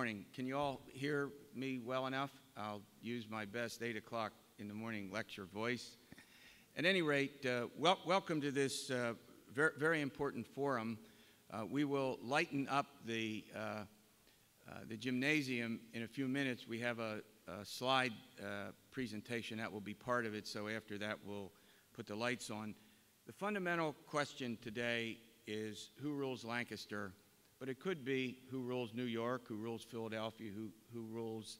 morning. Can you all hear me well enough? I'll use my best 8 o'clock in the morning lecture voice. At any rate, uh, wel welcome to this uh, very, very, important forum. Uh, we will lighten up the, uh, uh, the gymnasium in a few minutes. We have a, a slide uh, presentation that will be part of it, so after that we'll put the lights on. The fundamental question today is who rules Lancaster, but it could be who rules New York, who rules Philadelphia, who, who rules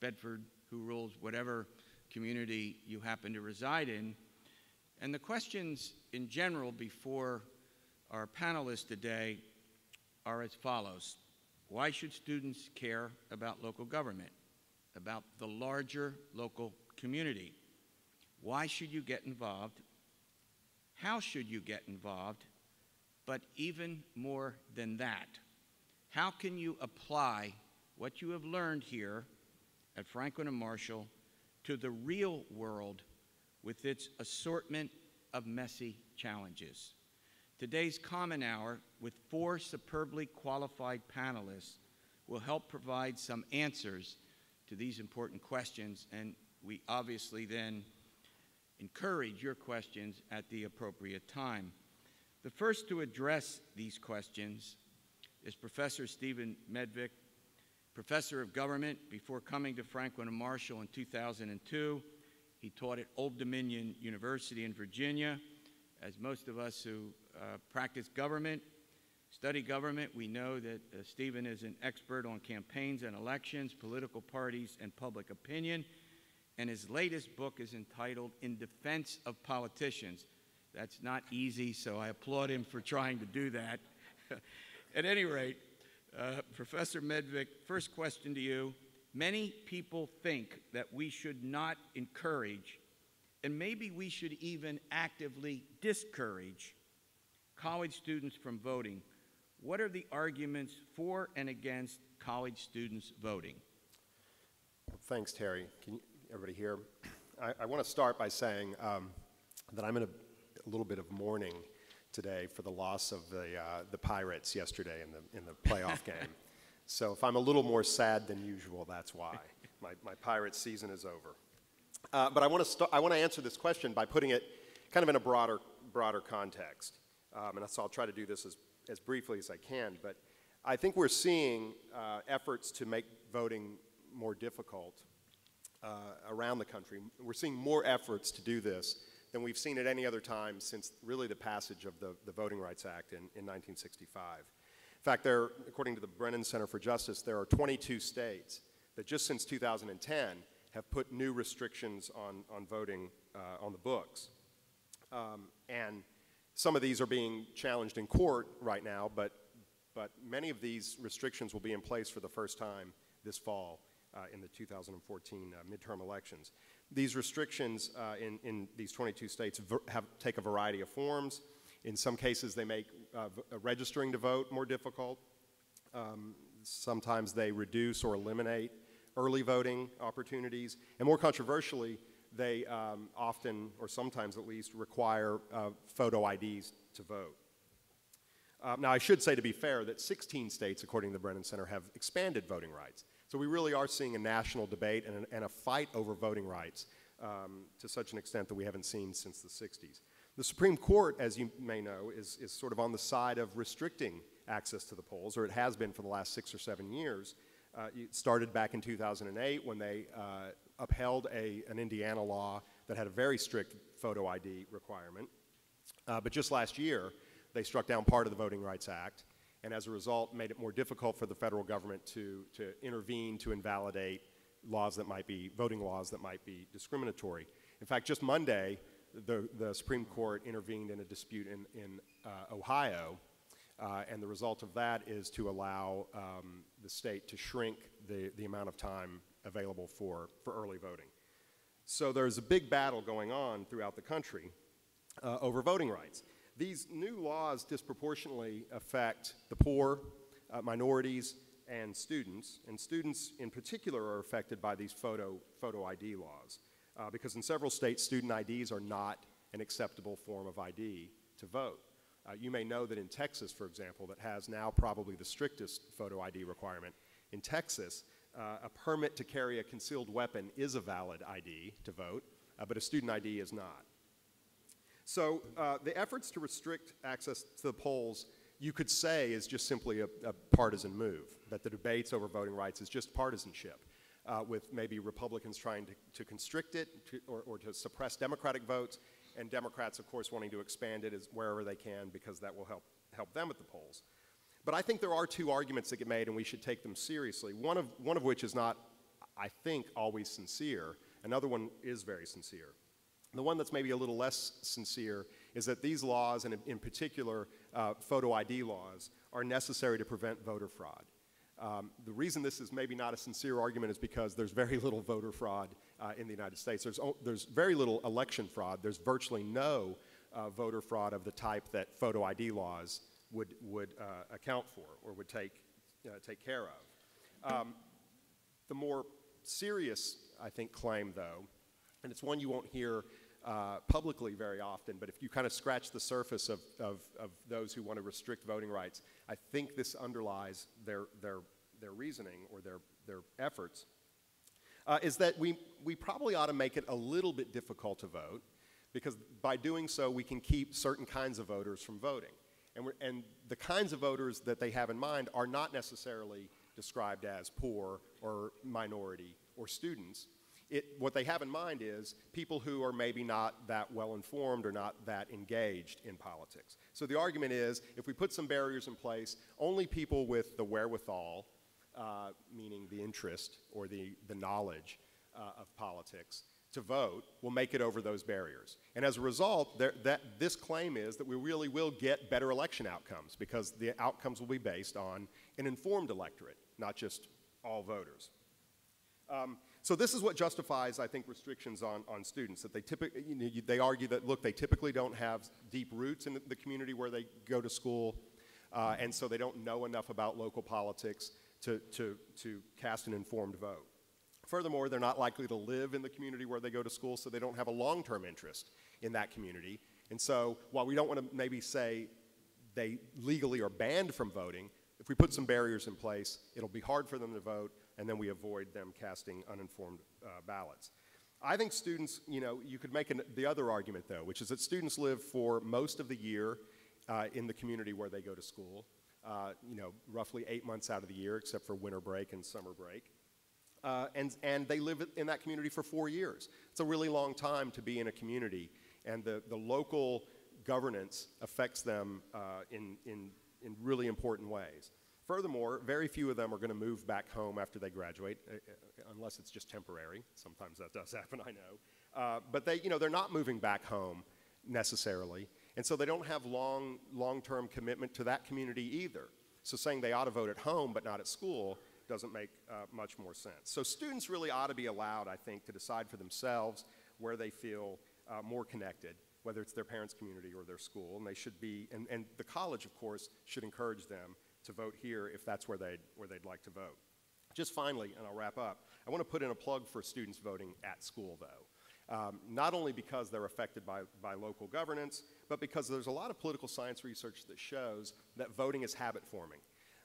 Bedford, who rules whatever community you happen to reside in. And the questions in general before our panelists today are as follows. Why should students care about local government, about the larger local community? Why should you get involved? How should you get involved? But even more than that, how can you apply what you have learned here at Franklin and Marshall to the real world with its assortment of messy challenges? Today's Common Hour, with four superbly qualified panelists, will help provide some answers to these important questions, and we obviously then encourage your questions at the appropriate time. The first to address these questions is Professor Stephen Medvic, professor of government before coming to Franklin and Marshall in 2002. He taught at Old Dominion University in Virginia. As most of us who uh, practice government, study government, we know that uh, Stephen is an expert on campaigns and elections, political parties, and public opinion. And his latest book is entitled In Defense of Politicians that's not easy, so I applaud him for trying to do that. At any rate, uh, Professor Medvic, first question to you. Many people think that we should not encourage, and maybe we should even actively discourage, college students from voting. What are the arguments for and against college students voting? Thanks, Terry. Can you, everybody hear? I, I want to start by saying um, that I'm going to a little bit of mourning today for the loss of the, uh, the Pirates yesterday in the, in the playoff game. So if I'm a little more sad than usual, that's why. My, my Pirates season is over. Uh, but I want to I want to answer this question by putting it kind of in a broader broader context. Um, and so I'll try to do this as, as briefly as I can. But I think we're seeing uh, efforts to make voting more difficult uh, around the country. We're seeing more efforts to do this than we've seen at any other time since really the passage of the, the Voting Rights Act in, in 1965. In fact, there, according to the Brennan Center for Justice, there are 22 states that just since 2010 have put new restrictions on, on voting uh, on the books. Um, and some of these are being challenged in court right now, but, but many of these restrictions will be in place for the first time this fall uh, in the 2014 uh, midterm elections. These restrictions uh, in, in these 22 states have, take a variety of forms. In some cases, they make uh, uh, registering to vote more difficult. Um, sometimes they reduce or eliminate early voting opportunities. And more controversially, they um, often, or sometimes at least, require uh, photo IDs to vote. Uh, now, I should say, to be fair, that 16 states, according to the Brennan Center, have expanded voting rights. So we really are seeing a national debate and, and a fight over voting rights um, to such an extent that we haven't seen since the 60s. The Supreme Court, as you may know, is, is sort of on the side of restricting access to the polls, or it has been for the last six or seven years. Uh, it started back in 2008 when they uh, upheld a, an Indiana law that had a very strict photo ID requirement. Uh, but just last year, they struck down part of the Voting Rights Act and as a result made it more difficult for the federal government to, to intervene to invalidate laws that might be, voting laws that might be discriminatory. In fact, just Monday, the, the Supreme Court intervened in a dispute in, in uh, Ohio, uh, and the result of that is to allow um, the state to shrink the, the amount of time available for, for early voting. So there's a big battle going on throughout the country uh, over voting rights. These new laws disproportionately affect the poor, uh, minorities, and students. And students in particular are affected by these photo, photo ID laws. Uh, because in several states, student IDs are not an acceptable form of ID to vote. Uh, you may know that in Texas, for example, that has now probably the strictest photo ID requirement, in Texas, uh, a permit to carry a concealed weapon is a valid ID to vote, uh, but a student ID is not. So uh, the efforts to restrict access to the polls, you could say, is just simply a, a partisan move, that the debates over voting rights is just partisanship. Uh, with maybe Republicans trying to, to constrict it to, or, or, to suppress Democratic votes, and Democrats, of course, wanting to expand it as wherever they can because that will help, help them at the polls. But I think there are two arguments that get made, and we should take them seriously. One of, one of which is not, I think, always sincere. Another one is very sincere. The one that's maybe a little less sincere is that these laws, and in particular uh, photo ID laws, are necessary to prevent voter fraud. Um, the reason this is maybe not a sincere argument is because there's very little voter fraud uh, in the United States. There's, there's very little election fraud. There's virtually no uh, voter fraud of the type that photo ID laws would, would uh, account for or would take, uh, take care of. Um, the more serious, I think, claim, though, and it's one you won't hear uh, publicly very often, but if you kind of scratch the surface of, of, of, those who want to restrict voting rights, I think this underlies their, their, their reasoning or their, their efforts, uh, is that we, we probably ought to make it a little bit difficult to vote, because by doing so, we can keep certain kinds of voters from voting. And, and the kinds of voters that they have in mind are not necessarily described as poor or minority or students it, what they have in mind is people who are maybe not that well informed or not that engaged in politics. So the argument is if we put some barriers in place, only people with the wherewithal, uh, meaning the interest or the, the knowledge uh, of politics, to vote will make it over those barriers. And as a result, there, that, this claim is that we really will get better election outcomes because the outcomes will be based on an informed electorate, not just all voters. Um, so this is what justifies, I think, restrictions on, on students, that they typically, you know, they argue that, look, they typically don't have deep roots in the, the community where they go to school, uh, and so they don't know enough about local politics to, to, to cast an informed vote. Furthermore, they're not likely to live in the community where they go to school, so they don't have a long-term interest in that community. And so while we don't want to maybe say they legally are banned from voting, if we put some barriers in place, it'll be hard for them to vote, and then we avoid them casting uninformed uh, ballots. I think students, you know, you could make an, the other argument though, which is that students live for most of the year uh, in the community where they go to school, uh, you know, roughly eight months out of the year, except for winter break and summer break. Uh, and, and they live in that community for four years. It's a really long time to be in a community, and the, the local governance affects them uh, in, in, in really important ways. Furthermore, very few of them are going to move back home after they graduate, uh, uh, unless it's just temporary. Sometimes that does happen, I know. Uh, but they, you know, they're not moving back home necessarily, and so they don't have long, long-term commitment to that community either. So saying they ought to vote at home but not at school doesn't make uh, much more sense. So students really ought to be allowed, I think, to decide for themselves where they feel uh, more connected, whether it's their parents' community or their school, and they should be, and, and the college, of course, should encourage them to vote here if that's where they'd, where they'd like to vote. Just finally, and I'll wrap up, I want to put in a plug for students voting at school, though. Um, not only because they're affected by, by local governance, but because there's a lot of political science research that shows that voting is habit forming.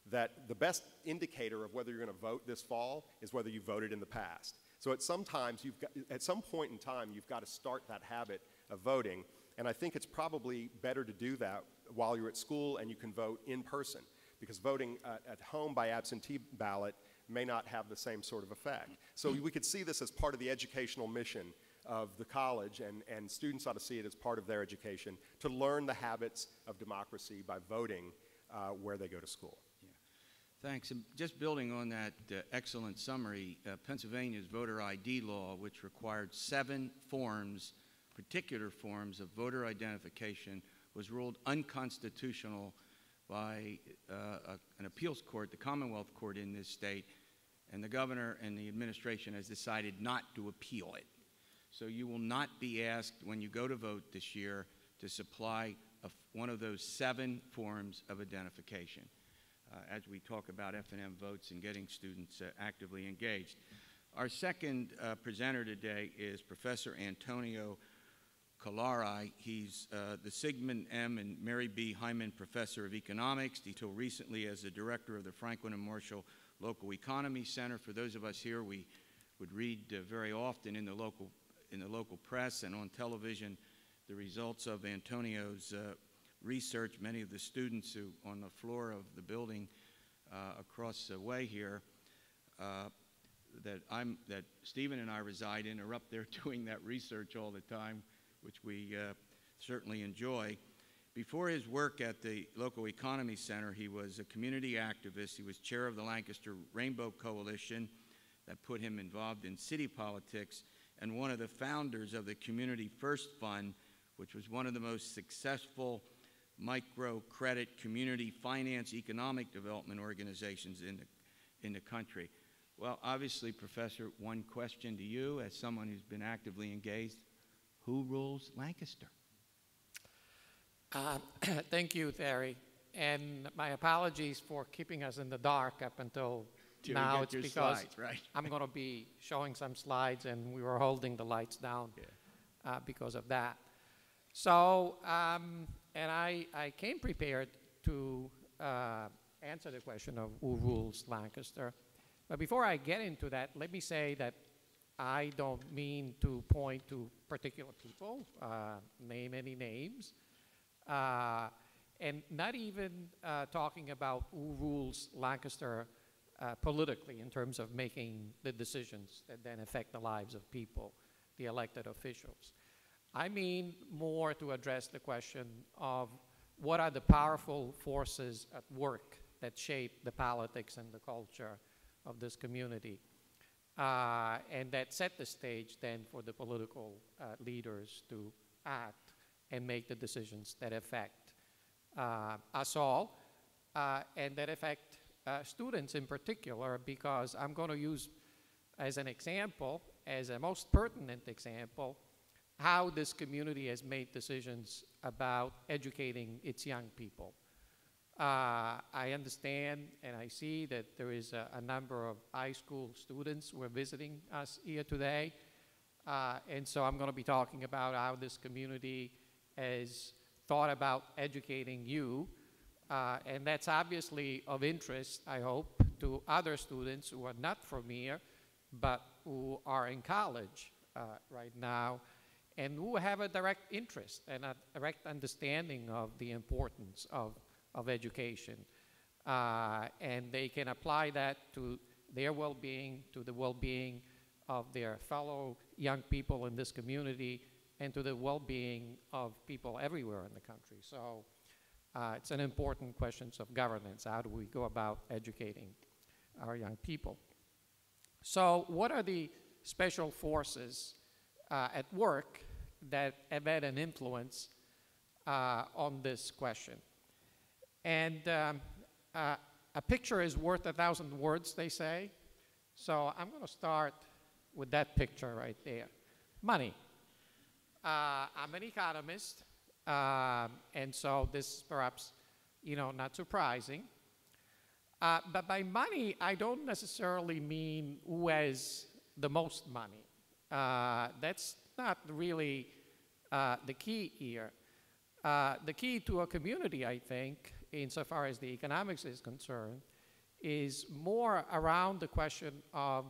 That the best indicator of whether you're going to vote this fall is whether you voted in the past. So at some times, you've got, at some point in time, you've got to start that habit of voting. And I think it's probably better to do that while you're at school and you can vote in person because voting at, at home by absentee ballot may not have the same sort of effect. So we could see this as part of the educational mission of the college, and, and students ought to see it as part of their education to learn the habits of democracy by voting uh, where they go to school. Yeah. Thanks. And just building on that uh, excellent summary, uh, Pennsylvania's voter ID law, which required seven forms, particular forms of voter identification, was ruled unconstitutional by uh, a, an appeals court, the Commonwealth Court in this state, and the governor and the administration has decided not to appeal it. So you will not be asked when you go to vote this year to supply a, one of those seven forms of identification uh, as we talk about F&M votes and getting students uh, actively engaged. Our second uh, presenter today is Professor Antonio Callari. He's uh, the Sigmund M. and Mary B. Hyman Professor of Economics, until recently as the director of the Franklin and Marshall local economy center. For those of us here, we would read uh, very often in the local in the local press and on television the results of Antonio's uh, research. Many of the students who on the floor of the building uh, across the way here uh, that I'm that Stephen and I reside in are up there doing that research all the time, which we uh, certainly enjoy. Before his work at the local economy center, he was a community activist. He was chair of the Lancaster Rainbow Coalition that put him involved in city politics and one of the founders of the Community First Fund, which was one of the most successful microcredit community finance economic development organizations in the, in the country. Well, obviously, Professor, one question to you as someone who's been actively engaged who rules Lancaster? Uh, thank you, Terry. And my apologies for keeping us in the dark up until Till now. It's because slides, right. I'm going to be showing some slides, and we were holding the lights down Yeah. uh, because of that. So, um, and I, I came prepared to uh, answer the question of who rules Lancaster. But before I get into that, let me say that I don't mean to point to particular people, uh, name any names, uh, and not even uh, talking about who rules Lancaster politically in terms of making the decisions that then affect the lives of people, the elected officials. I mean more to address the question of what are the powerful forces at work that shape the politics and the culture of this community. Uh, and that set the stage then for the political uh, leaders to act and make the decisions that affect uh, us all uh, and that affect uh, students in particular because I'm going to use as an example, as a most pertinent example, how this community has made decisions about educating its young people. Uh, I understand and I see that there is a, a, number of high school students who are visiting us here today. Uh, and so I'm going to be talking about how this community has thought about educating you. Uh, and that's obviously of interest, I hope, to other students who are not from here, but who are in college uh, right now and who have a direct interest and a direct understanding of the importance of, of education. Uh, and they can apply that to their well-being, to the well-being of their fellow young people in this community, and to the well-being of people everywhere in the country. So uh, it's an important question of governance. How do we go about educating our young people? So what are the special forces uh, at work that have had an influence uh, on this question? And um, uh, a picture is worth a thousand words, they say. So I'm going to start with that picture right there. Money. Uh, I'm an economist, um, and so this is perhaps, you know, not surprising. Uh, but by money, I don't necessarily mean who has the most money. Uh, that's not really uh, the key here. Uh, the key to a community, I think, insofar as the economics is concerned, is more around the question of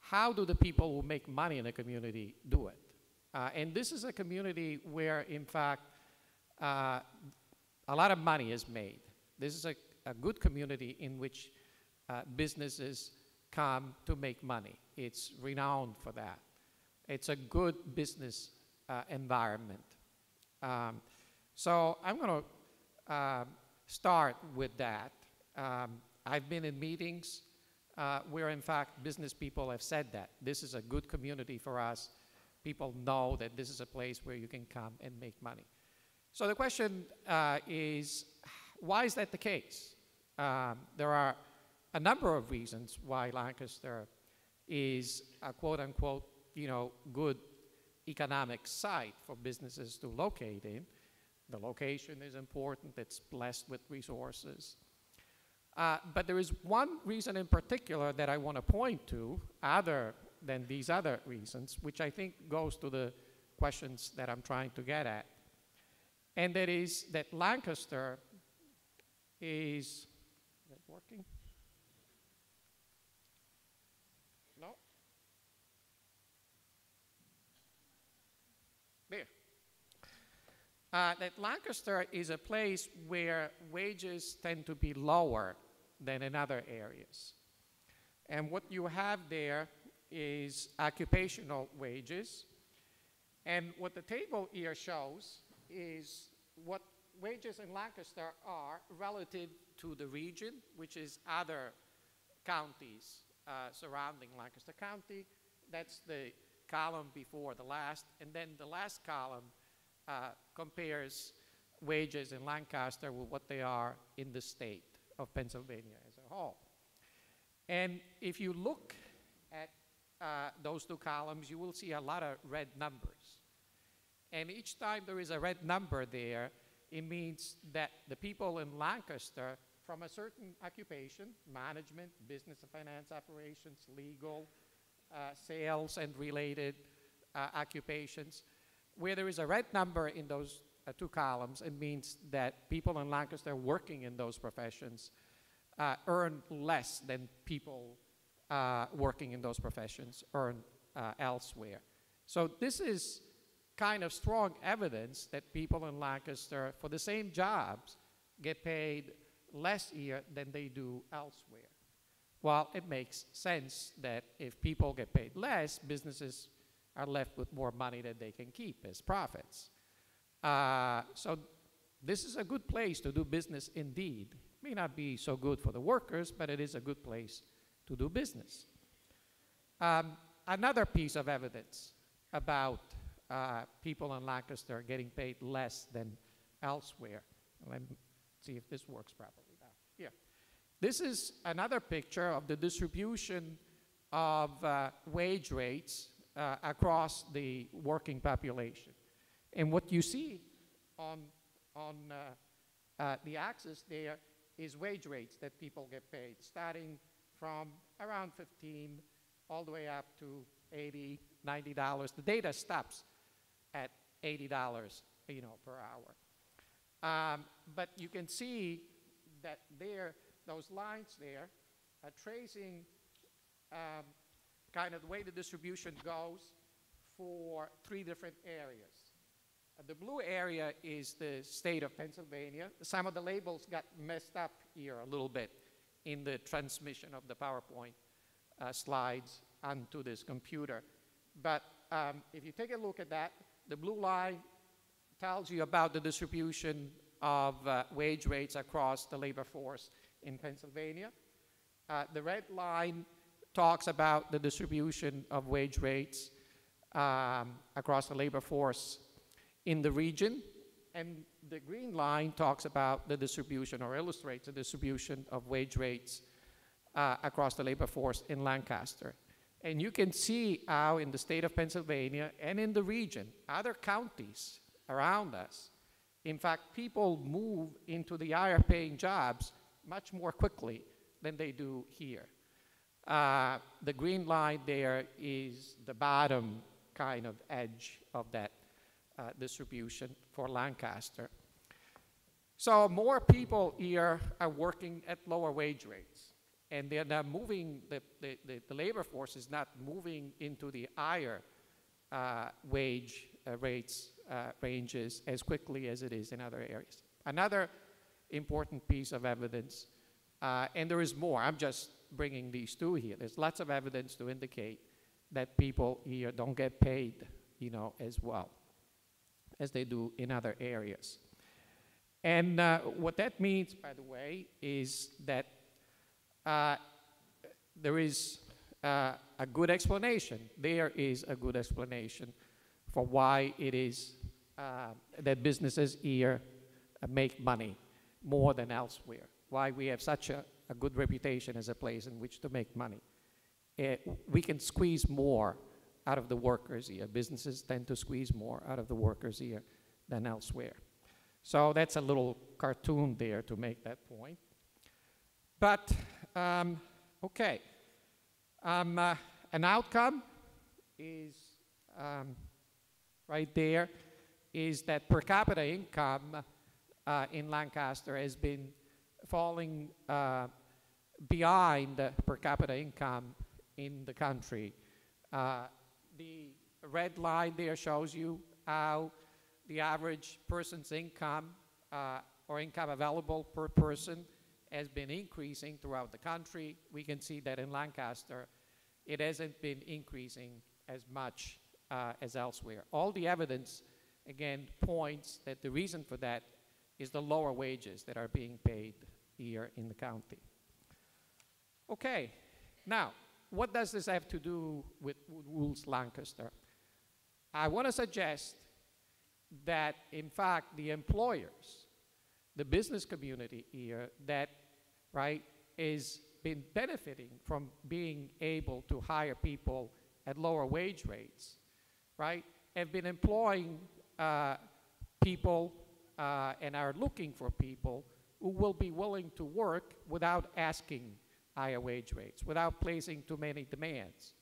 how do the people who make money in a community do it? Uh, and this is a community where, in fact, uh, a lot of money is made. This is a, a good community in which uh, businesses come to make money. It's renowned for that. It's a good business uh, environment. Um, so I'm going to uh, start with that. Um, I've been in meetings uh, where, in fact, business people have said that. This is a good community for us people know that this is a place where you can come and make money. So the question uh, is, why is that the case? Um, there are a number of reasons why Lancaster is a quote unquote, you know, good economic site for businesses to locate in. The location is important, it's blessed with resources. Uh, but there is one reason in particular that I want to point to, other than these other reasons, which I think goes to the questions that I'm trying to get at. And that is that Lancaster is, is that working? Uh, that Lancaster is a place where wages tend to be lower than in other areas. And what you have there is occupational wages. And what the table here shows is what wages in Lancaster are relative to the region, which is other counties uh, surrounding Lancaster County. That's the column before the last. And then the last column uh, compares wages in Lancaster with what they are in the state of Pennsylvania as a whole. And if you look at uh, those two columns, you will see a lot of red numbers. And each time there is a red number there, it means that the people in Lancaster from a certain occupation, management, business and finance operations, legal, uh, sales and related uh, occupations, where there is a red number in those uh, two columns, it means that people in Lancaster working in those professions uh, earn less than people uh, working in those professions earn uh, elsewhere. So this is kind of strong evidence that people in Lancaster, for the same jobs, get paid less here than they do elsewhere. Well, it makes sense that if people get paid less, businesses are left with more money that they can keep as profits. Uh, so this is a good place to do business indeed. May not be so good for the workers, but it is a good place to do business. Um, another piece of evidence about uh, people in Lancaster getting paid less than elsewhere. Let me see if this works properly now. Here. This is another picture of the distribution of uh, wage rates uh, across the working population. And what you see on, on uh, uh, the axis there is wage rates that people get paid, starting from around 15 all the way up to 80, 90 dollars. The data stops at 80 dollars, you know, per hour. Um, but you can see that there, those lines there are tracing um, kind of the way the distribution goes for three different areas. Uh, the blue area is the state of Pennsylvania. Some of the labels got messed up here a little bit in the transmission of the PowerPoint uh, slides onto this computer. But um, if you take a look at that, the blue line tells you about the distribution of uh, wage rates across the labor force in Pennsylvania. Uh, the red line talks about the distribution of wage rates um, across the labor force in the region. And the green line talks about the distribution or illustrates the distribution of wage rates uh, across the labor force in Lancaster. And you can see how in the state of Pennsylvania and in the region, other counties around us, in fact, people move into the higher paying jobs much more quickly than they do here. Uh, the green line there is the bottom kind of edge of that uh, distribution for Lancaster. So more people here are working at lower wage rates. And they're not moving, the, the, the, the labor force is not moving into the higher uh, wage uh, rates uh, ranges as quickly as it is in other areas. Another important piece of evidence, uh, and there is more, I'm just bringing these two here. There's lots of evidence to indicate that people here don't get paid, you know, as well as they do in other areas. And uh, what that means, by the way, is that uh, there is uh, a good explanation. There is a good explanation for why it is uh, that businesses here make money more than elsewhere. Why we have such a, a good reputation as a place in which to make money. It, uh, we can squeeze more out of the workers here. Businesses tend to squeeze more out of the workers here than elsewhere. So that's a little cartoon there to make that point. But, um, okay, um, uh, an outcome is um, right there is that per capita income uh, in Lancaster has been falling uh, behind per capita income in the country. Uh, the red line there shows you how the average person's income uh, or income available per person has been increasing throughout the country. We can see that in Lancaster, it hasn't been increasing as much uh, as elsewhere. All the evidence, again, points that the reason for that is the lower wages that are being paid here in the county. Okay, now, what does this have to do with Rules Lancaster? I want to suggest that, in fact, the employers, the business community here, that, right, is been benefiting from being able to hire people at lower wage rates, right, have been employing uh, people uh, and are looking for people who will be willing to work without asking higher wage rates, without placing too many demands.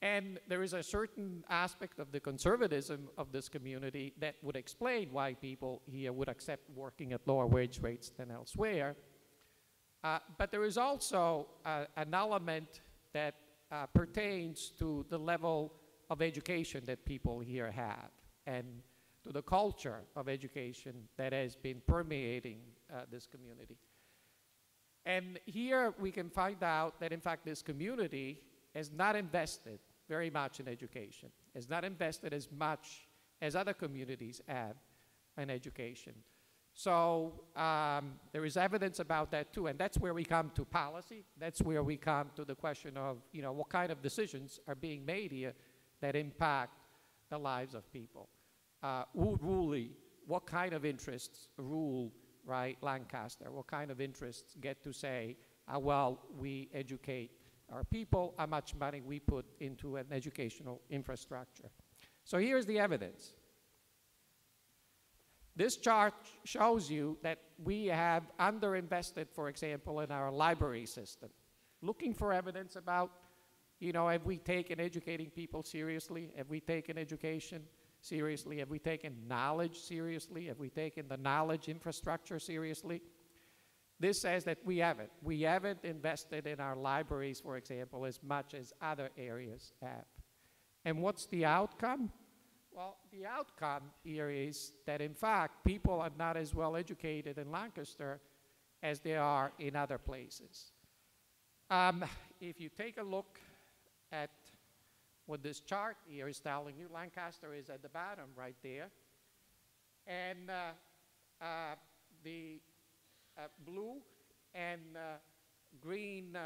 And there is a certain aspect of the conservatism of this community that would explain why people here would accept working at lower wage rates than elsewhere. Uh, but there is also uh, an element that uh, pertains to the level of education that people here have and to the culture of education that has been permeating uh, this community. And here we can find out that, in fact, this community has not invested very much in education, has not invested as much as other communities have in education. So um, there is evidence about that too, and that's where we come to policy. That's where we come to the question of, you know, what kind of decisions are being made here that impact the lives of people. Uh, who really, what kind of interests rule right, Lancaster, what kind of interests get to say how well we educate our people, how much money we put into an educational infrastructure. So here's the evidence. This chart shows you that we have underinvested, for example, in our library system. Looking for evidence about, you know, have we taken educating people seriously? Have we taken education seriously? Have we taken knowledge seriously? Have we taken the knowledge infrastructure seriously? This says that we haven't. We haven't invested in our libraries, for example, as much as other areas have. And what's the outcome? Well, the outcome here is that, in fact, people are not as well educated in Lancaster as they are in other places. Um, if you take a look at what this chart here is telling you, Lancaster is at the bottom right there. And uh, uh, the uh, blue and uh, green uh,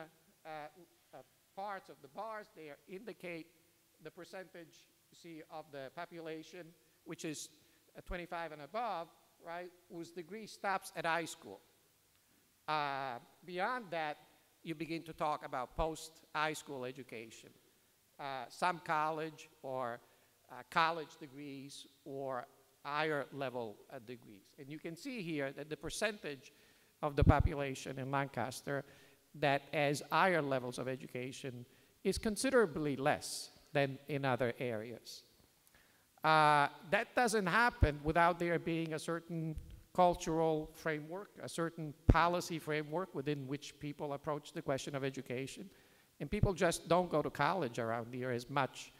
parts of the bars there indicate the percentage, you see, of the population, which is 25 and above, right, whose degree stops at high school. Uh, beyond that, you begin to talk about post-high school education. Uh, some college or uh, college degrees or higher level uh, degrees. And you can see here that the percentage of the population in Lancaster that has higher levels of education is considerably less than in other areas. Uh, that doesn't happen without there being a certain cultural framework, a certain policy framework within which people approach the question of education. And people just don't go to college around here as much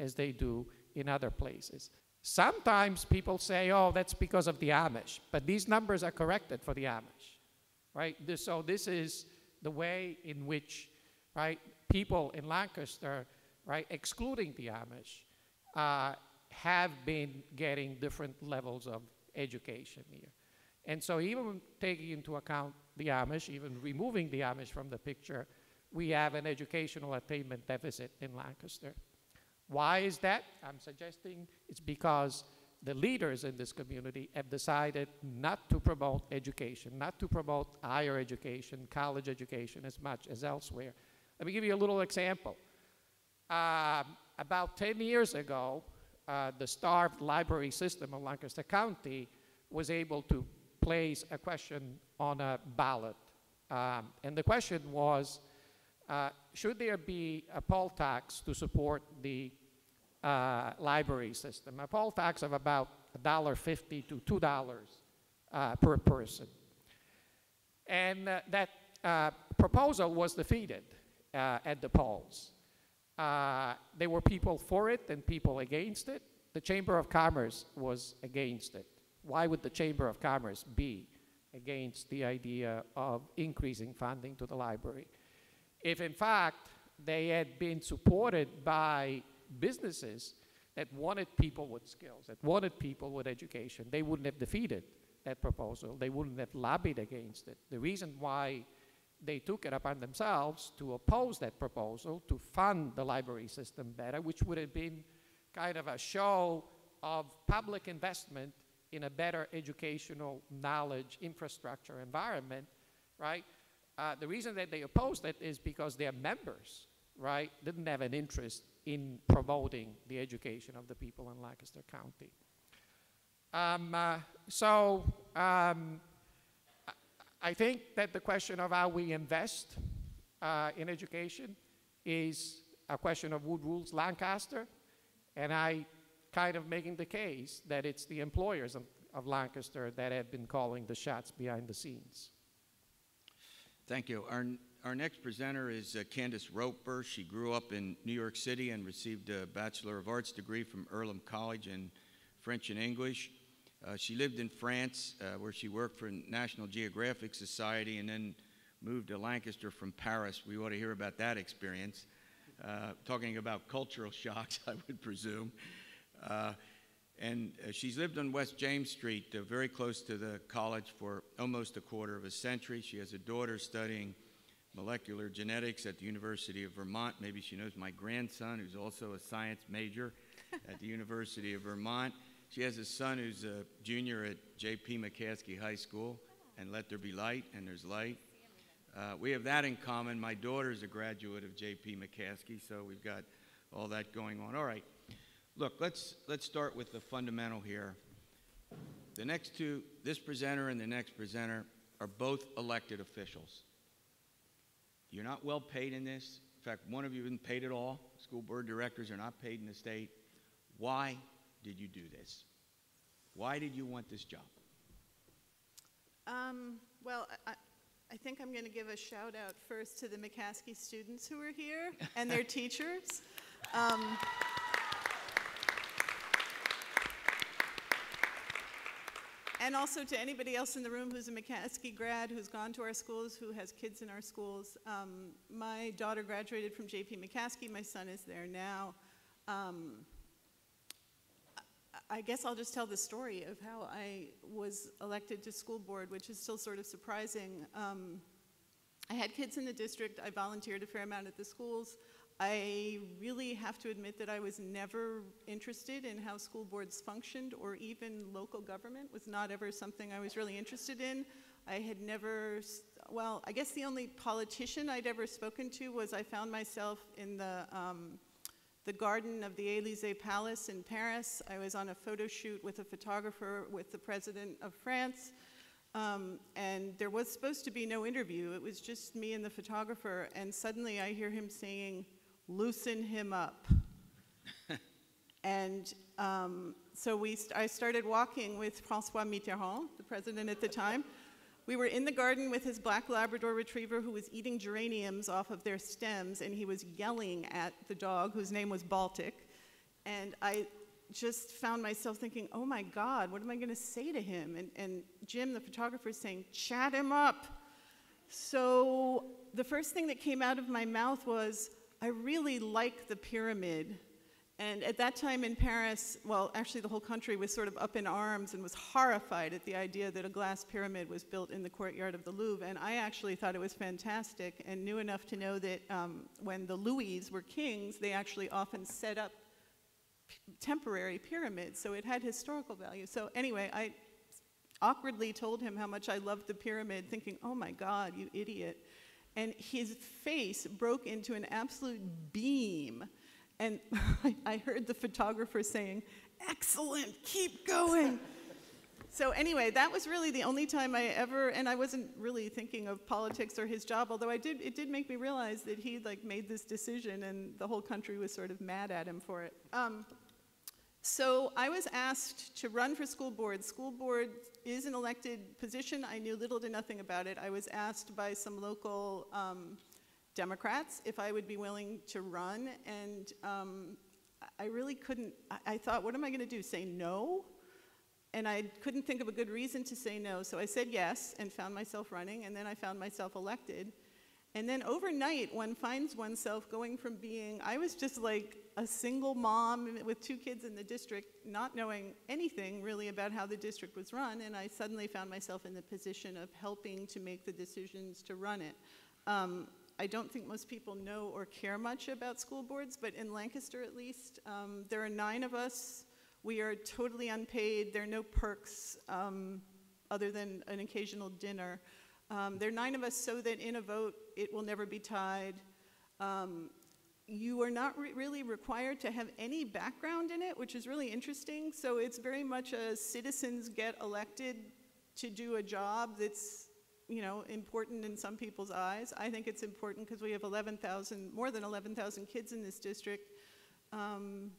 as they do in other places. Sometimes people say, oh, that's because of the Amish, but these numbers are corrected for the Amish, right? This, so this is the way in which, right, people in Lancaster, right, excluding the Amish, uh, have been getting different levels of education here. And so even taking into account the Amish, even removing the Amish from the picture, we have an educational attainment deficit in Lancaster. Why is that? I'm suggesting it's because the leaders in this community have decided not to promote education, not to promote higher education, college education as much as elsewhere. Let me give you a little example. Uh, about 10 years ago, uh, the starved library system of Lancaster County was able to place a question on a ballot. Um, and the question was, uh, should there be a poll tax to support the uh, library system? A poll tax of about $1.50 to $2 uh, per person. And uh, that uh, proposal was defeated at the polls. there were people for it and people against it. the Chamber of Commerce was against it. Why would the Chamber of Commerce be against the idea of increasing funding to the library? If in fact they had been supported by businesses that wanted people with skills, that wanted people with education, they wouldn't have defeated that proposal. They wouldn't have lobbied against it. The reason why they took it upon themselves to oppose that proposal to fund the library system better, which would have been kind of a show of public investment in a better educational knowledge infrastructure environment, right? Uh, the reason that they opposed it is because their members, right, didn't have an interest in promoting the education of the people in Lancaster County. Um, uh, so um, I think that the question of how we invest uh, in education is a question of who rules Lancaster, and I kind of making the case that it's the employers of, of Lancaster that have been calling the shots behind the scenes. Thank you. Our, our next presenter is uh, Candace Roper. She grew up in New York City and received a Bachelor of Arts degree from Earlham College in French and English. Uh, she lived in France, uh, where she worked for National Geographic Society, and then moved to Lancaster from Paris. We ought to hear about that experience. Uh, talking about cultural shocks, I would presume. And uh, she's lived on West James Street, uh, very close to the college, for almost a quarter of a century. She has a daughter studying molecular genetics at the University of Vermont. Maybe she knows my grandson, who's also a science major at the University of Vermont. She has a son who's a junior at J.P. McCaskey High School, and let there be light, and there's light. Uh, we have that in common. My daughter's a graduate of J.P. McCaskey, so we've got all that going on. All right. Look, let's, let's start with the fundamental here. The next two, this presenter and the next presenter, are both elected officials. You're not well paid in this. In fact, one of you isn't paid at all. School board directors are not paid in the state. Why did you do this? Why did you want this job? Um, well, I, I think I'm going to give a shout out first to the McCaskey students who are here and their teachers. Um, and also to anybody else in the room who's a McCaskey grad, who's gone to our schools, who has kids in our schools. Um, my daughter graduated from JP McCaskey. My son is there now. Um, I guess I'll just tell the story of how I was elected to school board, which is still sort of surprising. Um, I had kids in the district. I volunteered a fair amount at the schools. I really have to admit that I was never interested in how school boards functioned or even local government was not ever something I was really interested in. I had never, well, I guess the only politician I'd ever spoken to was I found myself in the, um, the garden of the Elysee Palace in Paris. I was on a photo shoot with a photographer with the president of France. Um, and there was supposed to be no interview. It was just me and the photographer. And suddenly I hear him saying, loosen him up. and um, so we st I started walking with Francois Mitterrand, the president at the time. We were in the garden with his black Labrador retriever who was eating geraniums off of their stems, and he was yelling at the dog, whose name was Baltique. And I just found myself thinking, oh my God, what am I going to say to him? And, and Jim, the photographer, is saying, chat him up. So the first thing that came out of my mouth was, I really like the pyramid. And at that time in Paris, well, actually the whole country was sort of up in arms and was horrified at the idea that a glass pyramid was built in the courtyard of the Louvre. And I actually thought it was fantastic and knew enough to know that um, when the Louis were kings, they actually often set up temporary pyramids, so it had historical value. So anyway, I awkwardly told him how much I loved the pyramid, thinking, oh my God, you idiot and his face broke into an absolute beam. And I heard the photographer saying, Excellent, keep going. so, anyway, that was really the only time I ever, and I wasn't really thinking of politics or his job, although I did, it did make me realize that he like made this decision and the whole country was sort of mad at him for it. Um, so I was asked to run for school board. School board is an elected position. I knew little to nothing about it. I was asked by some local um, Democrats if I would be willing to run, and um, I really couldn't, I, I thought, what am I going to do? Say no? And I couldn't think of a good reason to say no. So I said yes and found myself running, and then I found myself elected. And then overnight, one finds oneself going from being, I was just like a single mom with two kids in the district, not knowing anything really about how the district was run, and I suddenly found myself in the position of helping to make the decisions to run it. Um, I don't think most people know or care much about school boards, but in Lancaster at least, um, there are nine of us. We are totally unpaid. There are no perks um, other than an occasional dinner. Um, there are nine of us so that in a vote, it will never be tied. Um, you are not re really required to have any background in it, which is really interesting. So it's very much a citizens get elected to do a job that's you know important in some people's eyes. I think it's important because we have 11,000, more than 11,000 kids in this district, um,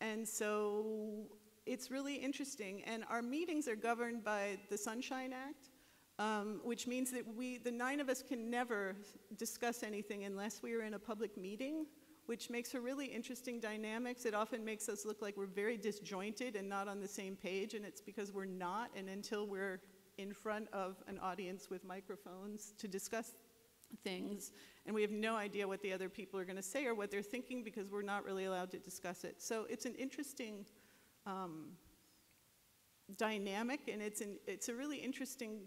and so it's really interesting. And our meetings are governed by the Sunshine Act um, which means that we, the nine of us, can never discuss anything unless we are in a public meeting, which makes for really interesting dynamics. It often makes us look like we're very disjointed and not on the same page, and it's because we're not, and until we're in front of an audience with microphones to discuss things, and we have no idea what the other people are going to say or what they're thinking because we're not really allowed to discuss it. So it's an interesting um, dynamic, and it's, an, it's a really interesting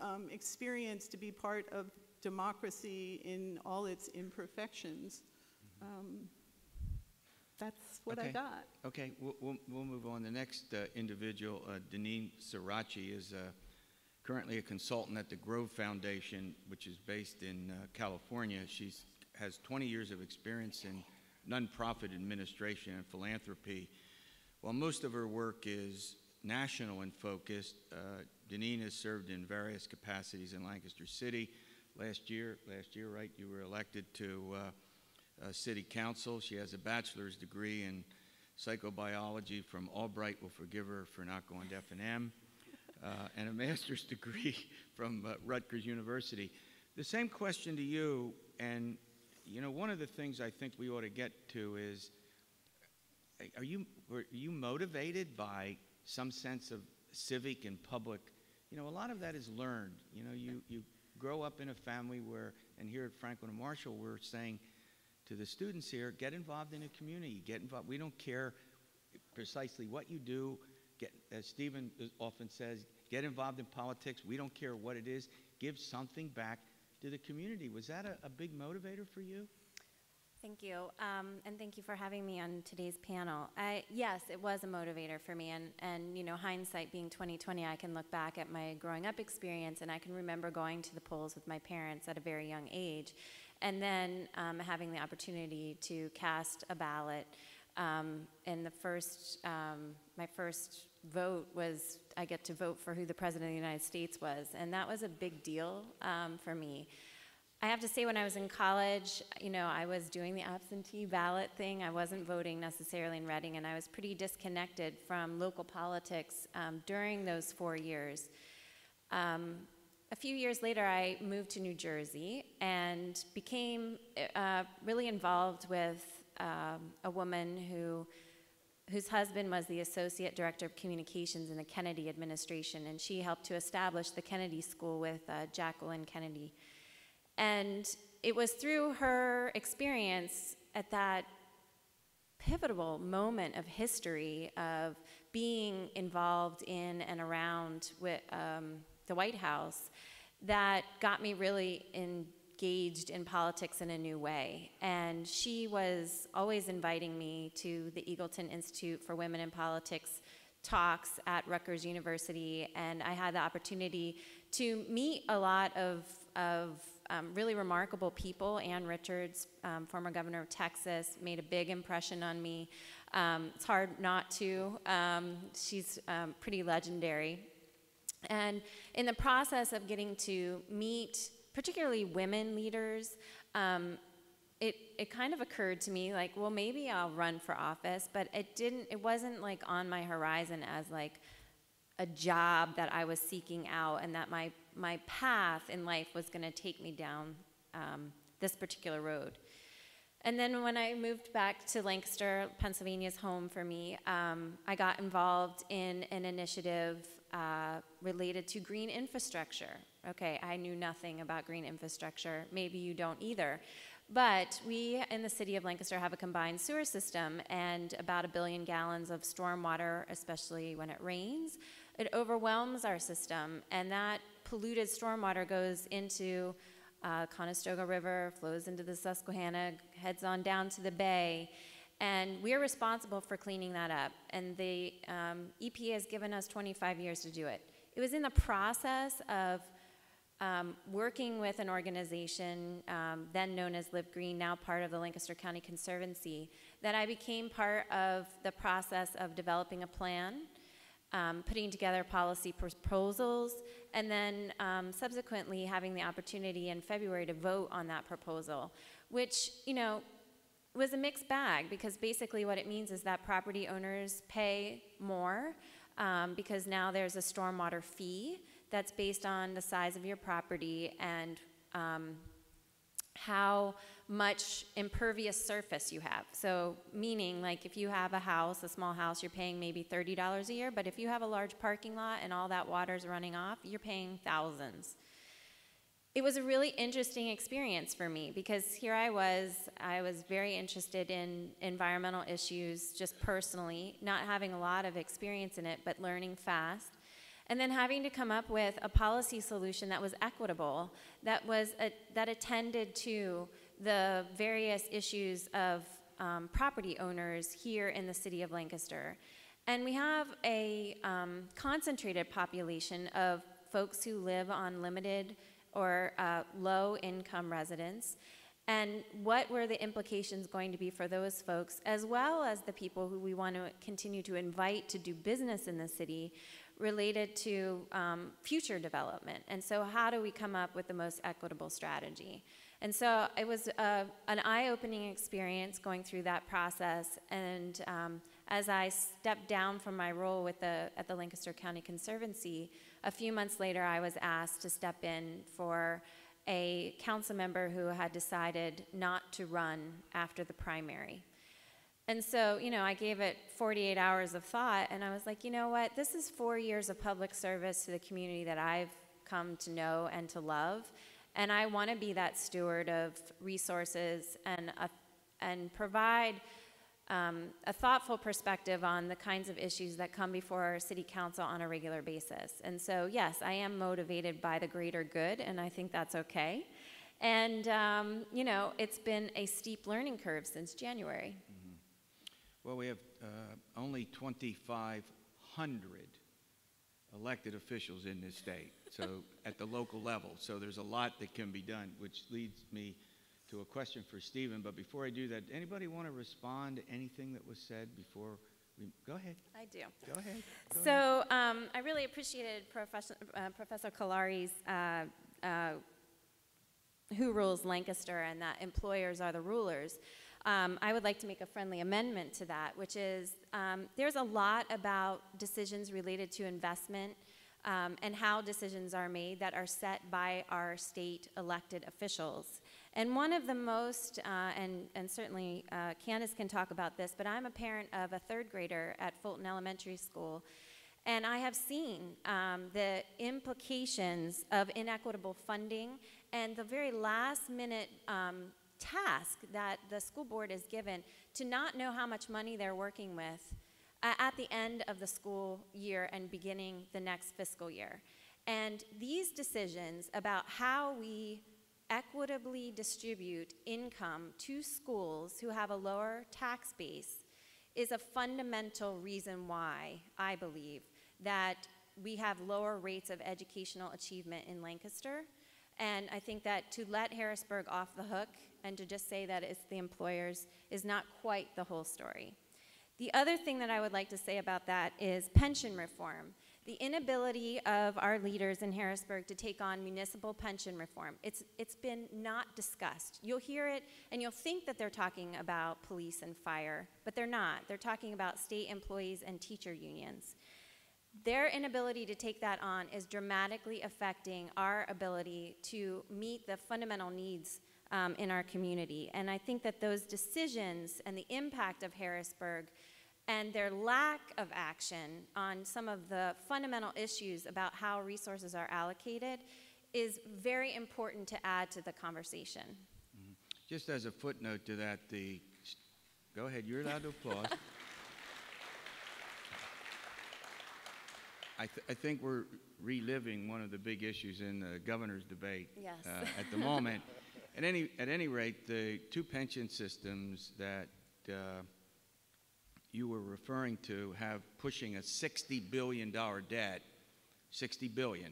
um, experience to be part of democracy in all its imperfections. Um, that's what I got. Okay, we'll, we'll, we'll move on. The next uh, individual, uh, Danene Sorace, is uh, currently a consultant at the Grove Foundation, which is based in uh, California. She has 20 years of experience in nonprofit administration and philanthropy. While most of her work is national in focus, uh, Danene has served in various capacities in Lancaster City. Last year, last year, right, you were elected to uh, City Council. She has a bachelor's degree in psychobiology from Albright. We'll forgive her for not going to F&M. Uh, and a master's degree from uh, Rutgers University. The same question to you, and you know, one of the things I think we ought to get to is, are you are you motivated by some sense of civic and public? You know, a lot of that is learned. You know, you you grow up in a family where, and here at Franklin and Marshall, we're saying to the students here, get involved in a community. Get involved. We don't care precisely what you do. Get, as Stephen often says, get involved in politics. We don't care what it is. Give something back to the community. Was that a, a big motivator for you? Thank you, um, and thank you for having me on today's panel. I, yes, it was a motivator for me, and, and you know, hindsight being 2020, I can look back at my growing up experience, and I can remember going to the polls with my parents at a very young age, and then um, having the opportunity to cast a ballot. Um, and the first, um, my first vote was I get to vote for who the president of the United States was, and that was a big deal um, for me. I have to say, when I was in college, you know, I was doing the absentee ballot thing. I wasn't voting necessarily in Reading, and I was pretty disconnected from local politics um, during those four years. Um, a few years later, I moved to New Jersey and became uh, really involved with um, a woman who whose husband was the associate director of communications in the Kennedy administration, and she helped to establish the Kennedy School with uh, Jacqueline Kennedy. And it was through her experience at that pivotal moment of history of being involved in and around with, um, the White House that got me really engaged in politics in a new way. And she was always inviting me to the Eagleton Institute for Women in Politics talks at Rutgers University, and I had the opportunity to meet a lot of, of um, really remarkable people. Ann Richards, um, former governor of Texas, made a big impression on me. Um, it's hard not to. Um, she's um, pretty legendary. And in the process of getting to meet particularly women leaders, it, it kind of occurred to me like, well, maybe I'll run for office, but it didn't, it wasn't like on my horizon as like a job that I was seeking out and that my, my path in life was going to take me down um, this particular road. And then when I moved back to Lancaster, Pennsylvania's home for me, um, I got involved in an initiative uh, related to green infrastructure. Okay, I knew nothing about green infrastructure. Maybe you don't either. But we in the city of Lancaster have a combined sewer system and about a billion gallons of stormwater, especially when it rains. It overwhelms our system, and that polluted stormwater goes into uh, Conestoga River, flows into the Susquehanna, heads on down to the bay, and we're responsible for cleaning that up. And the um, EPA has given us 25 years to do it. It was in the process of um, working with an organization um, then known as Live Green, now part of the Lancaster County Conservancy, that I became part of the process of developing a plan, um, putting together policy proposals, and then um, subsequently having the opportunity in February to vote on that proposal, which, you know, was a mixed bag because basically what it means is that property owners pay more um, because now there's a stormwater fee that's based on the size of your property and um, how much impervious surface you have. So, meaning, like if you have a house, a small house, you're paying maybe $30 a year, but if you have a large parking lot and all that water's running off, you're paying thousands. It was a really interesting experience for me because here I was, I was very interested in environmental issues just personally, not having a lot of experience in it, but learning fast and then having to come up with a policy solution that was equitable, that was a, that attended to the various issues of um, property owners here in the city of Lancaster. And we have a um, concentrated population of folks who live on limited or uh, low income residents. And what were the implications going to be for those folks, as well as the people who we want to continue to invite to do business in the city, related to um, future development. And so, how do we come up with the most equitable strategy? And so, it was uh, an eye opening experience going through that process. And um, as I stepped down from my role with the, at the Lancaster County Conservancy, a few months later, I was asked to step in for a council member who had decided not to run after the primary. And so, you know, I gave it 48 hours of thought, and I was like, you know what? This is four years of public service to the community that I've come to know and to love. And I want to be that steward of resources and, a, and provide um, a thoughtful perspective on the kinds of issues that come before our city council on a regular basis. And so, yes, I am motivated by the greater good, and I think that's okay. And, um, you know, it's been a steep learning curve since January. Well, we have uh, only 2,500 elected officials in this state, so at the local level. So there's a lot that can be done, which leads me to a question for Stephen. But before I do that, anybody want to respond to anything that was said before we go ahead? I do. Go ahead. Go so um, I really appreciated Professor, uh, Professor Callari's. Uh, uh, who rules Lancaster and that employers are the rulers um, I would like to make a friendly amendment to that, which is um, there's a lot about decisions related to investment um, and how decisions are made that are set by our state elected officials. And one of the most, uh, and, and certainly uh, Candace can talk about this, but I'm a parent of a third grader at Fulton Elementary School. And I have seen um, the implications of inequitable funding and the very last minute um, task that the school board is given to not know how much money they're working with uh, at the end of the school year and beginning the next fiscal year. And these decisions about how we equitably distribute income to schools who have a lower tax base is a fundamental reason why I believe that we have lower rates of educational achievement in Lancaster. And I think that to let Harrisburg off the hook and to just say that it's the employers is not quite the whole story. The other thing that I would like to say about that is pension reform. The inability of our leaders in Harrisburg to take on municipal pension reform. It's, it's been not discussed. You'll hear it and you'll think that they're talking about police and fire, but they're not. They're talking about state employees and teacher unions. Their inability to take that on is dramatically affecting our ability to meet the fundamental needs um, in our community. And I think that those decisions and the impact of Harrisburg and their lack of action on some of the fundamental issues about how resources are allocated is very important to add to the conversation. Just as a footnote to that, the, go ahead, you're allowed to applaud. I, th- I think we're reliving one of the big issues in the governor's debate Yes. uh, at the moment. At any, at any rate, the two pension systems that uh, you were referring to have pushing a $60 billion debt, 60 billion,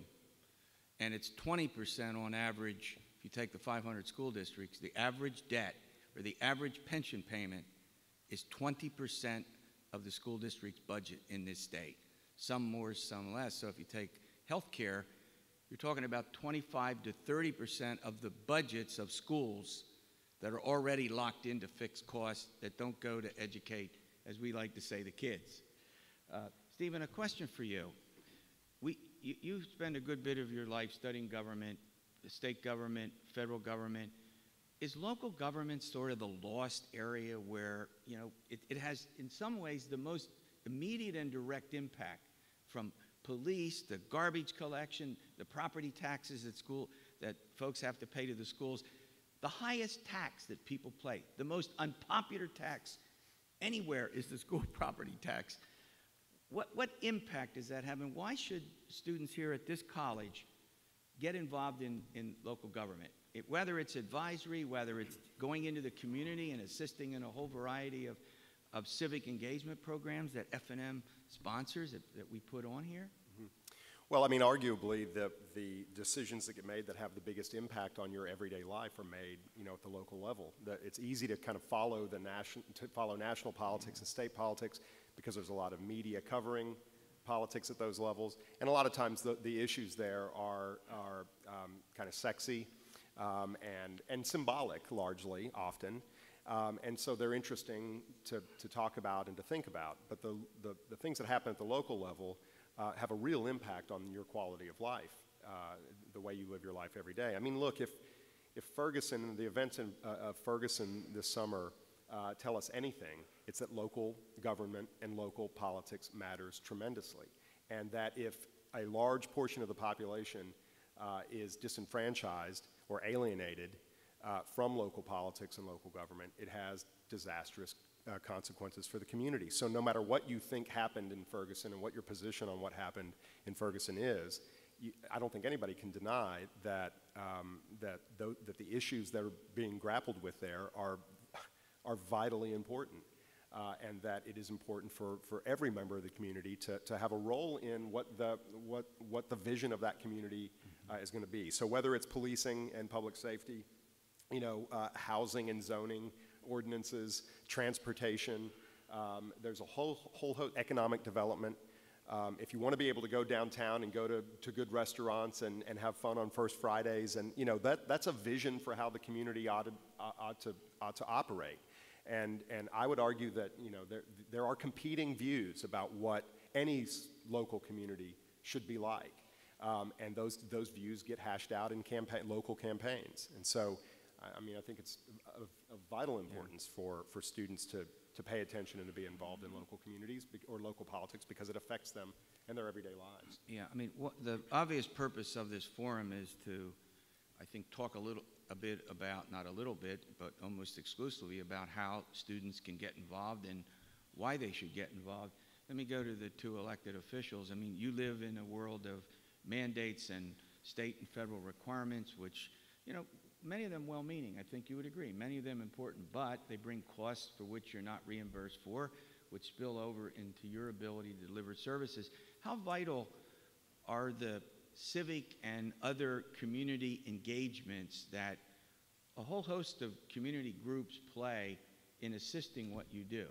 and it's 20% on average. If you take the 500 school districts, the average debt or the average pension payment is 20% of the school district's budget in this state. Some more, some less. So if you take health care, you're talking about 25 to 30% of the budgets of schools that are already locked into fixed costs that don't go to educate, as we like to say, the kids. Uh, Stephen, a question for you. We, you, you spend a good bit of your life studying government, the state government, federal government. Is local government sort of the lost area where, you know, it, it has in some ways the most immediate and direct impact from police, the garbage collection, the property taxes at school that folks have to pay to the schools, the highest tax that people pay, the most unpopular tax anywhere is the school property tax. What, what impact is that having? Why should students here at this college get involved in, in local government? It, whether it's advisory, whether it's going into the community and assisting in a whole variety of, of civic engagement programs that F&M sponsors that, that we put on here? Well, I mean, arguably, the, the decisions that get made that have the biggest impact on your everyday life are made, you know, at the local level. The, it's easy to kind of follow the national, to follow national politics and state politics because there's a lot of media covering politics at those levels, and a lot of times the, the issues there are, are um, kind of sexy um, and, and symbolic, largely, often. Um, and so they're interesting to, to talk about and to think about. But the, the, the things that happen at the local level uh, have a real impact on your quality of life, uh, the way you live your life every day. I mean, look, if, if Ferguson, the events in, uh, of Ferguson this summer uh, tell us anything, it's that local government and local politics matters tremendously. And that if a large portion of the population uh, is disenfranchised or alienated uh, from local politics and local government, it has disastrous uh, consequences for the community. So no matter what you think happened in Ferguson and what your position on what happened in Ferguson is, you, I don't think anybody can deny that, um, that, th- that the issues that are being grappled with there are, are vitally important. Uh, and that it is important for, for every member of the community to, to have a role in what the, what, what the vision of that community uh, is going to be. So whether it's policing and public safety, you know, uh, housing and zoning ordinances, transportation. Um, there's a whole, whole economic development. Um, if you want to be able to go downtown and go to, to good restaurants and, and have fun on First Fridays, and you know that, that's a vision for how the community ought to, ought to, ought to operate. And, and I would argue that you know there, there are competing views about what any local community should be like, um, and those, those views get hashed out in campaign, local campaigns. And so I, I mean, I think it's of, of vital importance for, for students to, to pay attention and to be involved in local communities or local politics because it affects them and their everyday lives. Yeah, I mean, what, the obvious purpose of this forum is to, I think, talk a little, a bit about, not a little bit, but almost exclusively about how students can get involved and why they should get involved. Let me go to the two elected officials. I mean, you live in a world of mandates and state and federal requirements, which, you know, many of them well-meaning. I think you would agree. Many of them important, but they bring costs for which you're not reimbursed for, which spill over into your ability to deliver services. How vital are the civic and other community engagements that a whole host of community groups play in assisting what you do?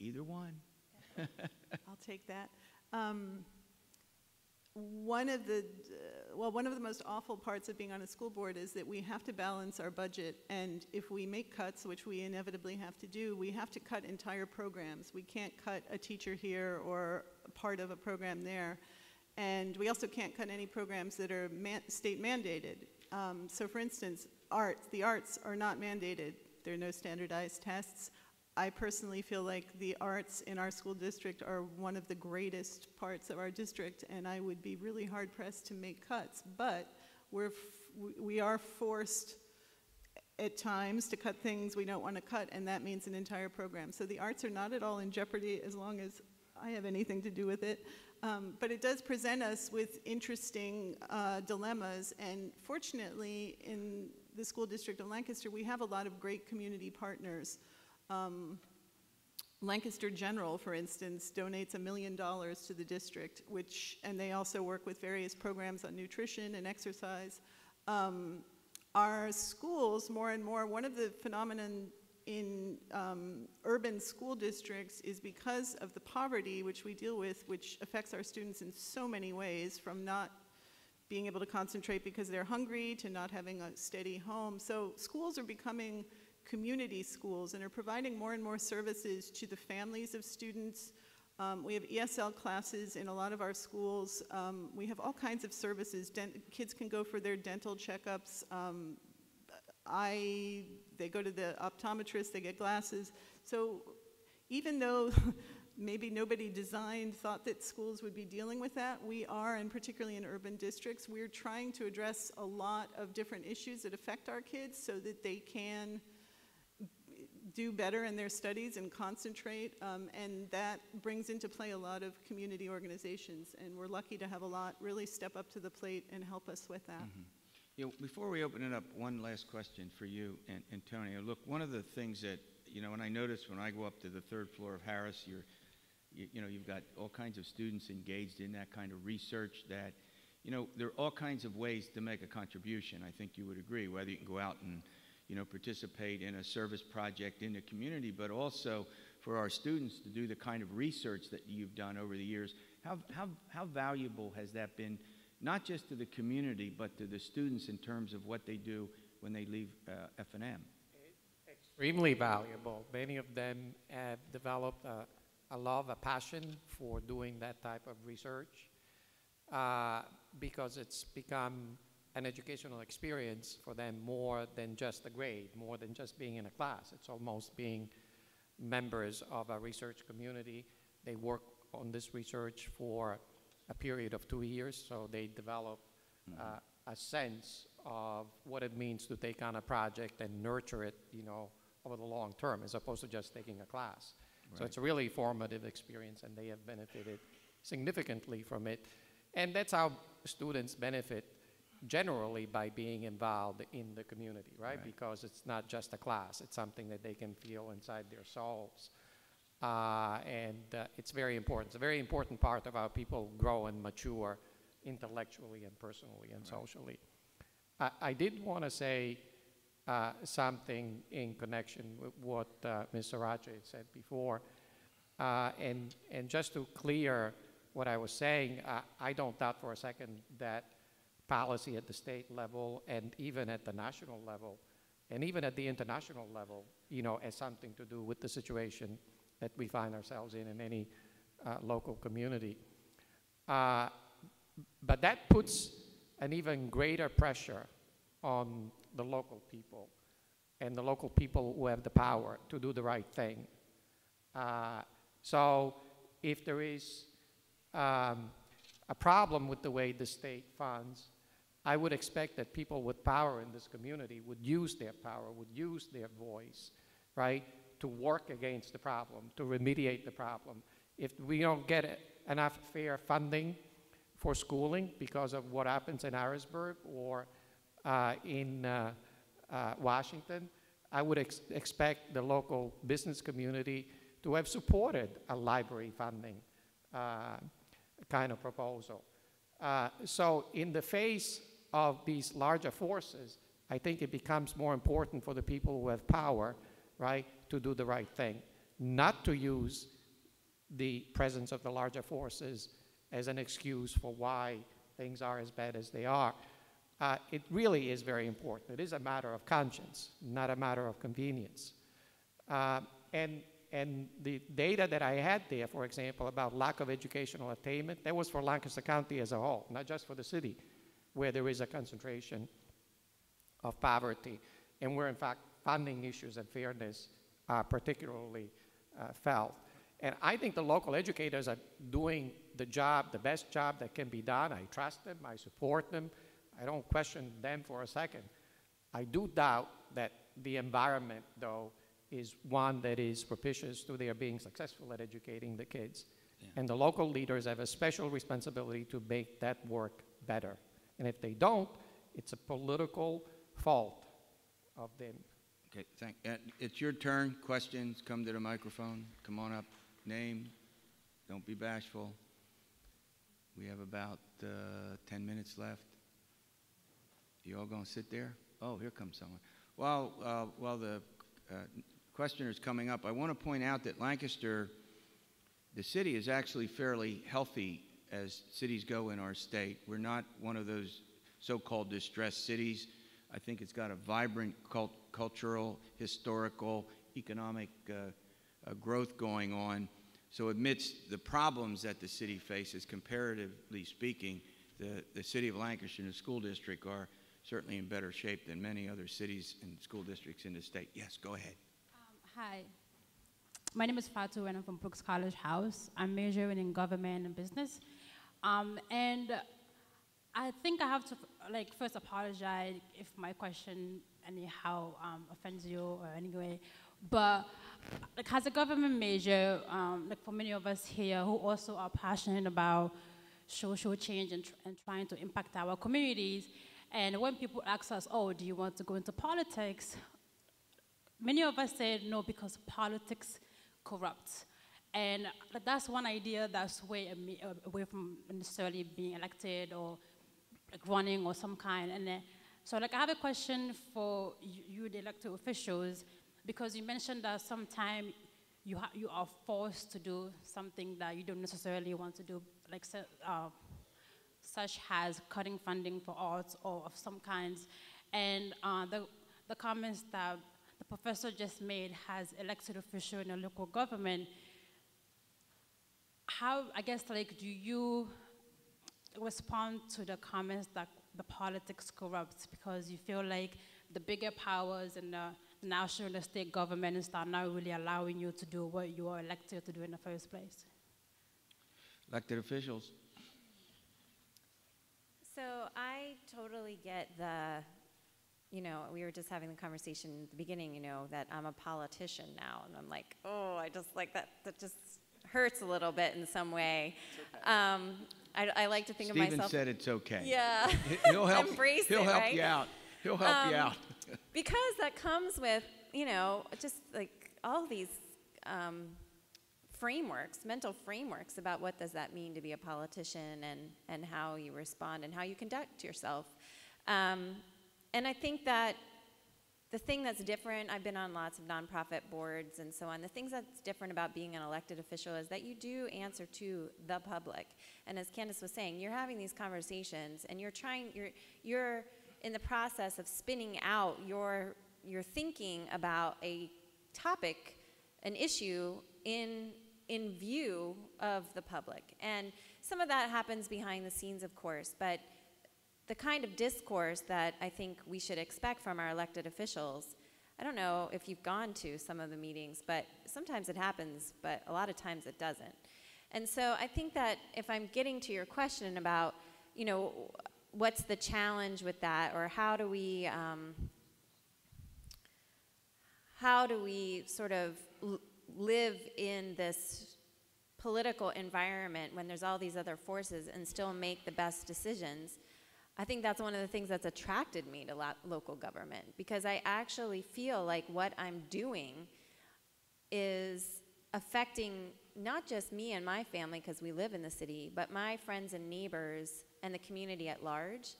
Either one. I'll take that. Um, one of the, well, one of the most awful parts of being on a school board is that we have to balance our budget, and if we make cuts, which we inevitably have to do, we have to cut entire programs. We can't cut a teacher here or part of a program there, and we also can't cut any programs that are man- state mandated. Um, so, for instance, arts, the arts are not mandated. There are no standardized tests. I personally feel like the arts in our school district are one of the greatest parts of our district, and I would be really hard pressed to make cuts. But we're we are forced at times to cut things we don't want to cut, and that means an entire program. So the arts are not at all in jeopardy as long as I have anything to do with it. Um, but it does present us with interesting uh, dilemmas, and fortunately, in the school district of Lancaster, we have a lot of great community partners. Um, Lancaster General, for instance, donates a million dollars to the district, which, and they also work with various programs on nutrition and exercise. Um, our schools, more and more, one of the phenomenon in um, urban school districts is because of the poverty which we deal with, which affects our students in so many ways, from not being able to concentrate because they're hungry to not having a steady home. So schools are becoming community schools and are providing more and more services to the families of students. Um, we have ESL classes in a lot of our schools. Um, we have all kinds of services. Dent- kids can go for their dental checkups. Um, I, they go to the optometrist, they get glasses. So even though maybe nobody designed, thought that schools would be dealing with that, we are, and particularly in urban districts, we're trying to address a lot of different issues that affect our kids so that they can do better in their studies and concentrate. Um, and that brings into play a lot of community organizations. And we're lucky to have a lot really step up to the plate and help us with that. Mm-hmm. You know, before we open it up, one last question for you, and, Antonio. Look, one of the things that you know, and I notice when I go up to the third floor of Harris, you're, you, you know, you've got all kinds of students engaged in that kind of research. That, you know, there are all kinds of ways to make a contribution. I think you would agree, whether you can go out and, you know, participate in a service project in the community, but also for our students to do the kind of research that you've done over the years. How, how, how valuable has that been? not just to the community, but to the students in terms of what they do when they leave uh, F&M. Extremely valuable. Many of them have developed a, a love, a passion for doing that type of research uh, because it's become an educational experience for them more than just a grade, more than just being in a class. It's almost being members of a research community. They work on this research for a period of two years, so they develop mm-hmm. uh, a sense of what it means to take on a project and nurture it, you know, over the long term, as opposed to just taking a class. Right. So it's a really formative experience, and they have benefited significantly from it. And that's how students benefit generally by being involved in the community, right? right? Because it's not just a class, it's something that they can feel inside their souls. Uh, and uh, it's very important. It's a very important part of how people grow and mature intellectually and personally and right. socially. I, I did want to say uh, something in connection with what uh, Ms. Sorace said before. Uh, and, and just to clear what I was saying, I don't doubt for a second that policy at the state level and even at the national level and even at the international level, you know, has something to do with the situation that we find ourselves in in any uh, local community. Uh, but that puts an even greater pressure on the local people and the local people who have the power to do the right thing. Uh, so if there is um, a problem with the way the state funds, I would expect that people with power in this community would use their power, would use their voice, right, to work against the problem, to remediate the problem. If we don't get enough fair funding for schooling because of what happens in Harrisburg or uh, in uh, uh, Washington, I would ex expect the local business community to have supported a library funding uh, kind of proposal. Uh, so in the face of these larger forces, I think it becomes more important for the people who have power, right, to do the right thing, not to use the presence of the larger forces as an excuse for why things are as bad as they are. Uh, it really is very important. It is a matter of conscience, not a matter of convenience. Uh, and, and the data that I had there, for example, about lack of educational attainment, that was for Lancaster County as a whole, not just for the city, where there is a concentration of poverty, and where in fact funding issues and fairness are particularly uh, felt. And I think the local educators are doing the job, the best job that can be done. I trust them, I support them, I don't question them for a second. I do doubt that the environment, though, is one that is propitious to their being successful at educating the kids. And the local leaders have a special responsibility to make that work better. And if they don't, it's a political fault of them. Okay, thank, uh, it's your turn. Questions, come to the microphone. Come on up. Name, don't be bashful. We have about uh, 10 minutes left. You all gonna sit there? Oh, here comes someone. While, uh, while the uh, questioner is coming up, I want to point out that Lancaster, the city is actually fairly healthy as cities go in our state. We're not one of those so-called distressed cities. I think it's got a vibrant cult- cultural, historical, economic uh, uh, growth going on. So amidst the problems that the city faces, comparatively speaking, the, the city of Lancaster and the school district are certainly in better shape than many other cities and school districts in the state. Yes, go ahead. Hi, my name is Fatu and I'm from Brooks College House. I'm majoring in government and business. Um, and I think I have to like first apologize if my question anyhow um, offends you or anyway. But like as a government major, um, like for many of us here who also are passionate about social change and, tr- and trying to impact our communities, and when people ask us, "Oh, do you want to go into politics?" many of us said no because politics corrupts. And that's one idea that's way uh, away from necessarily being elected or like running or some kind. And so like I have a question for you, the elected officials, because you mentioned that sometimes you, you are forced to do something that you don't necessarily want to do, like uh, such as cutting funding for arts or of some kinds. And uh, the, the comments that the professor just made has elected official in a local government, how, I guess, like, do you respond to the comments that the politics corrupts because you feel like the bigger powers and the national and state governments are not really allowing you to do what you are elected to do in the first place? Elected officials. So I totally get the, you know, we were just having the conversation at the beginning, you know, that I'm a politician now, and I'm like, oh, I just like that. That just hurts a little bit in some way. Um, I, I like to think of Stephen myself. said it's okay. Yeah. He'll help. Embrace he'll it, help right? you out. He'll help you Um, out. because that comes with you know just like all these um, frameworks mental frameworks about what does that mean to be a politician and and how you respond and how you conduct yourself um, and i think that the thing that's different i've been on lots of nonprofit boards and so on. The things that's different about being an elected official is that you do answer to the public. And as candace was saying you're having these conversations and you're trying you're you're in the process of spinning out your your thinking about a topic an issue in in view of the public. And some of that happens behind the scenes of course but the kind of discourse that I think we should expect from our elected officials. I don't know if you've gone to some of the meetings, but sometimes it happens, but a lot of times it doesn't. And so I think that if I'm getting to your question about, you know, what's the challenge with that, or how do we, um, how do we sort of live in this political environment when there's all these other forces and still make the best decisions? I think that's one of the things that's attracted me to lo- local government because I actually feel like what I'm doing is affecting not just me and my family because we live in the city, but my friends and neighbors and the community at large.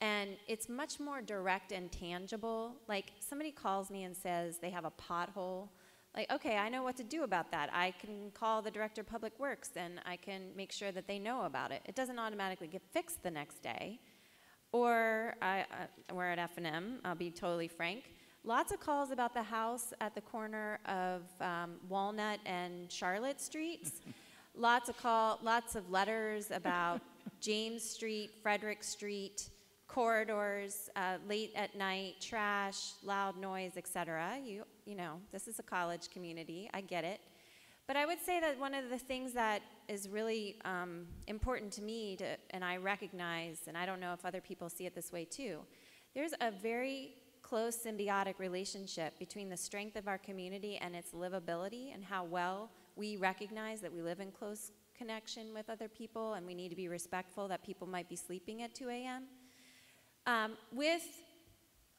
And it's much more direct and tangible. Like somebody calls me and says they have a pothole. Like, okay, I know what to do about that. I can call the director of public works and I can make sure that they know about it. It doesn't automatically get fixed the next day. Or I, uh, we're at F&M, I'll be totally frank. Lots of calls about the house at the corner of um, Walnut and Charlotte Streets. lots of call, lots of letters about James Street, Frederick Street, corridors, uh, late at night, trash, loud noise, etc. You, you know, this is a college community. I get it. But I would say that one of the things that is really um, important to me, to, and I recognize, and I don't know if other people see it this way too, there's a very close symbiotic relationship between the strength of our community and its livability and how well we recognize that we live in close connection with other people and we need to be respectful that people might be sleeping at 2 a.m. Um, with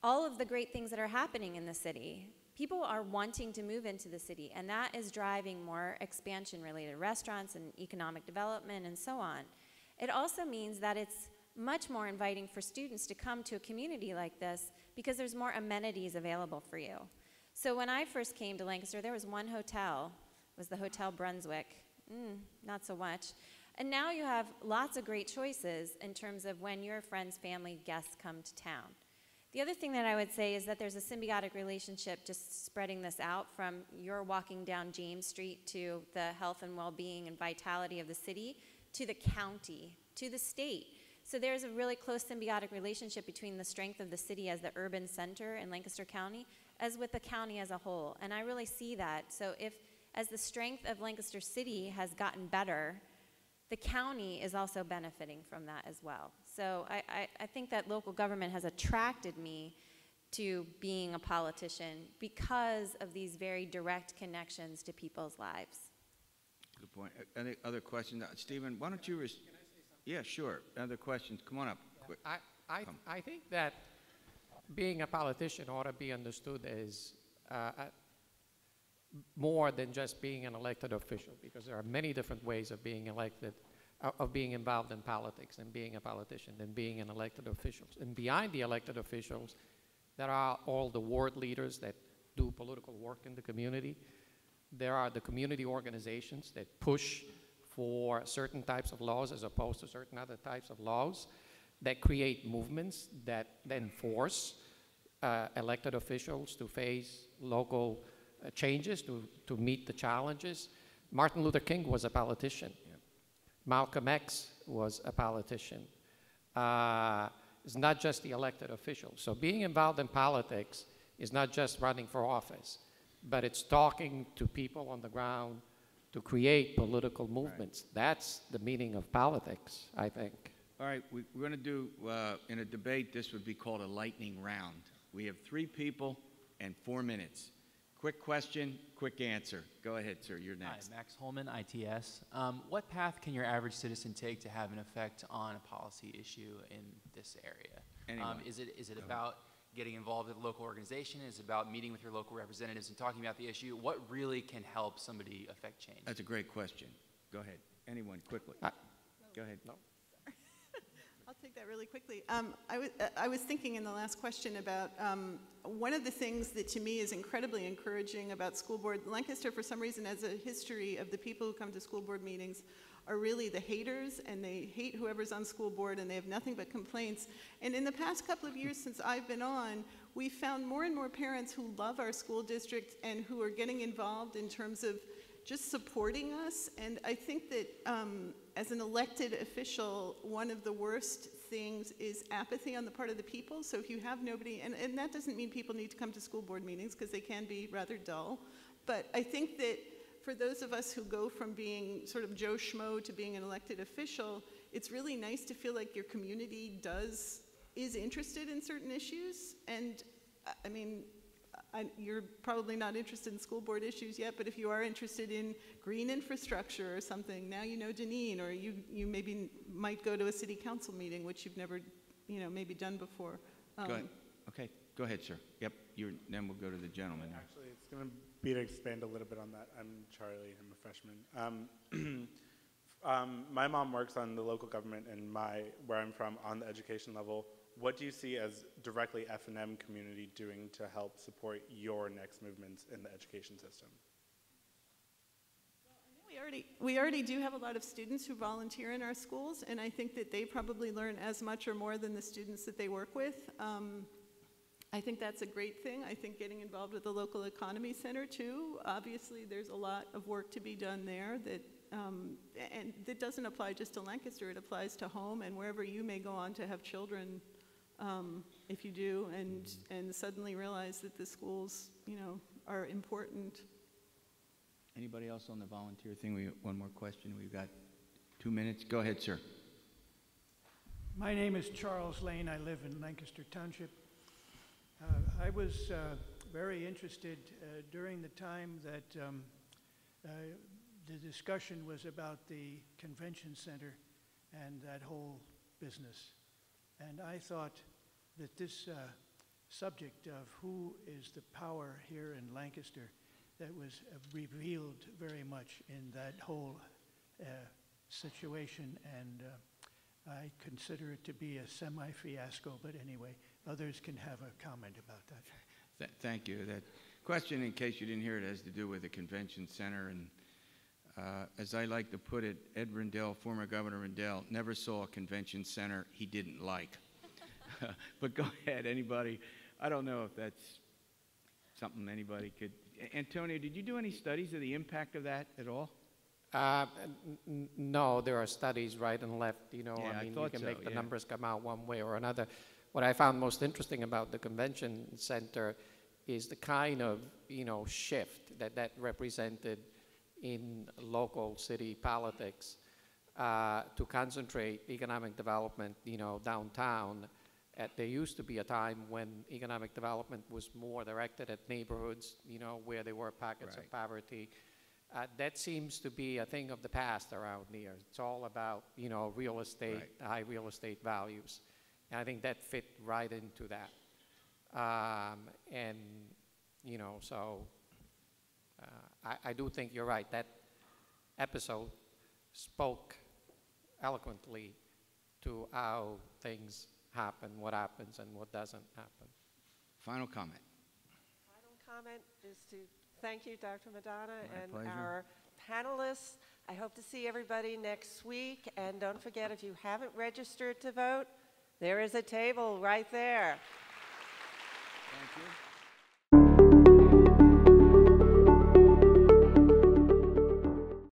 all of the great things that are happening in the city, people are wanting to move into the city, and that is driving more expansion related restaurants and economic development and so on. It also means that it's much more inviting for students to come to a community like this because there's more amenities available for you. So when I first came to Lancaster, there was one hotel, was the Hotel Brunswick. Mm, not so much. And now you have lots of great choices in terms of when your friends, family, guests come to town. The other thing that I would say is that there's a symbiotic relationship just spreading this out from your walking down James Street to the health and well being and vitality of the city to the county to the state. So there's a really close symbiotic relationship between the strength of the city as the urban center in Lancaster County as with the county as a whole. And I really see that. So if as the strength of Lancaster City has gotten better, the county is also benefiting from that as well. So I, I, I, think that local government has attracted me to being a politician because of these very direct connections to people's lives. Good point. Any other questions? Uh, Stephen, why don't you? Res- yeah, sure. Other questions? Come on up. Quick. I, I, Come. I think that being a politician ought to be understood as uh, more than just being an elected official, because there are many different ways of being elected, of being involved in politics and being a politician than being an elected official. And behind the elected officials, there are all the ward leaders that do political work in the community. There are the community organizations that push for certain types of laws as opposed to certain other types of laws that create movements that then force uh, elected officials to face local uh, changes to, to meet the challenges. Martin Luther King was a politician. Malcolm X was a politician. Uh, it's not just the elected officials. So being involved in politics is not just running for office, but it's talking to people on the ground to create political movements. That's the meaning of politics, I think. All right, we, we're going to do, uh, in a debate, this would be called a lightning round. We have three people and four minutes. Quick question, quick answer. Go ahead, sir, you're next. Hi, Max Holman, ITS. Um, what path can your average citizen take to have an effect on a policy issue in this area? Anyone. Um, is it, is it about getting involved with a local organization? Is it about meeting with your local representatives and talking about the issue? What really can help somebody affect change? That's a great question. Go ahead. Anyone, quickly. Uh, Go ahead. no. Take that really quickly. Um, I, was, uh, I was thinking in the last question about um, one of the things that to me is incredibly encouraging about school board. Lancaster, for some reason, has a history of the people who come to school board meetings are really the haters, and they hate whoever's on school board, and they have nothing but complaints. And in the past couple of years since I've been on, we've found more and more parents who love our school district and who are getting involved in terms of just supporting us. And I think that um, as an elected official, one of the worst things is apathy on the part of the people. So if you have nobody, and, and that doesn't mean people need to come to school board meetings because they can be rather dull. But I think that for those of us who go from being sort of Joe Schmo to being an elected official, it's really nice to feel like your community does is interested in certain issues. And I- I mean, I, you're probably not interested in school board issues yet, but if you are interested in green infrastructure or something, now you know Danene, or you, you maybe might go to a city council meeting, which you've never, you know, maybe done before. Go ahead. Um, Okay, go ahead, sir. Yep, you're, then we'll go to the gentleman. there. Actually, it's going to be to expand a little bit on that. I'm Charlie. I'm a freshman. Um, um, my mom works on the local government in my where I'm from on the education level. What do you see as directly F and M community doing to help support your next movements in the education system? We already, we already do have a lot of students who volunteer in our schools, and I think that they probably learn as much or more than the students that they work with. Um, I think that's a great thing. I think getting involved with the local economy center too. Obviously, there's a lot of work to be done there that, um, and that doesn't apply just to Lancaster. It applies to home and wherever you may go on to have children um, if you do, and, and suddenly realize that the schools, you know, are important. Anybody else on the volunteer thing? We, one more question. We've got two minutes. Go ahead, sir. My name is Charles Lane. I live in Lancaster Township. Uh, I was uh, very interested uh, during the time that um, uh, the discussion was about the convention center and that whole business. And I thought that this uh, subject of who is the power here in Lancaster that was revealed very much in that whole uh, situation and uh, I consider it to be a semi-fiasco, but anyway, others can have a comment about that. Th- Thank you. That question, in case you didn't hear it, has to do with the convention center. And uh, as I like to put it, Ed Rendell, former Governor Rendell, never saw a convention center he didn't like. but go ahead, anybody. I don't know if that's something anybody could. Antonio, did you do any studies of the impact of that at all? Uh, no, there are studies right and left, you know, Yeah, I I mean, you can so, make the yeah. numbers come out one way or another. What I found most interesting about the convention center is the kind of, you know, shift that that represented in local city politics uh, to concentrate economic development, you know, downtown. At, there used to be a time when economic development was more directed at neighborhoods, you know, where there were pockets of poverty. Uh, that seems to be a thing of the past around here. It's all about, you know, real estate, high real estate values. And I think that fit right into that. Um, and, you know, so uh, I, I do think you're right. That episode spoke eloquently to how things happen, what happens, and what doesn't happen. Final comment. Final comment is to thank you, Dr. Madonna, My and pleasure. our panelists. I hope to see everybody next week. And don't forget, if you haven't registered to vote, there is a table right there. Thank you.